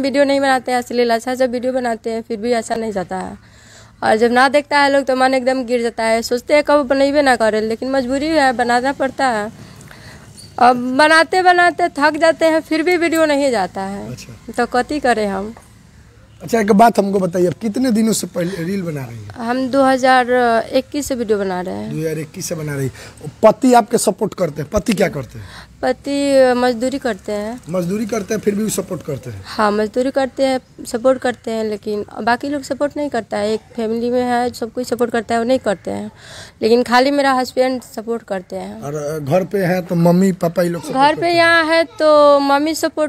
Video नहीं बनाते हैं इसलिए अच्छा अच्छा वीडियो बनाते हैं फिर भी अच्छा नहीं जाता। है और जब ना देखता है लोग तो मन एकदम गिर जाता है। सोचते हैं कब बनेबे ना करे लेकिन मजबूरी है बनाना पड़ता है। अब बनाते बनाते थक जाते हैं फिर भी वीडियो नहीं जाता है। अच्छा। तो कति करें हम। अच्छा एक बात हमको बताइए आप कितने दिनों से पहले रील बना रही हैं? हम 2021 से वीडियो बना रहे हैं। दो हज़ार इक्कीस से बना रही हैं। पति आपके सपोर्ट करते हैं? पति क्या करते हैं? पति मजदूरी करते हैं। मजदूरी करते हैं फिर भी सपोर्ट करते हैं? हाँ मजदूरी करते हैं सपोर्ट करते हैं लेकिन बाकी लोग सपोर्ट नहीं करता है। एक फैमिली में है सब कोई सपोर्ट करता है वो नहीं करते हैं। लेकिन खाली मेरा हस्बैंड सपोर्ट करते हैं। और घर पे है तो मम्मी पापा ये लोग घर पे यहाँ है तो मम्मी सपोर्ट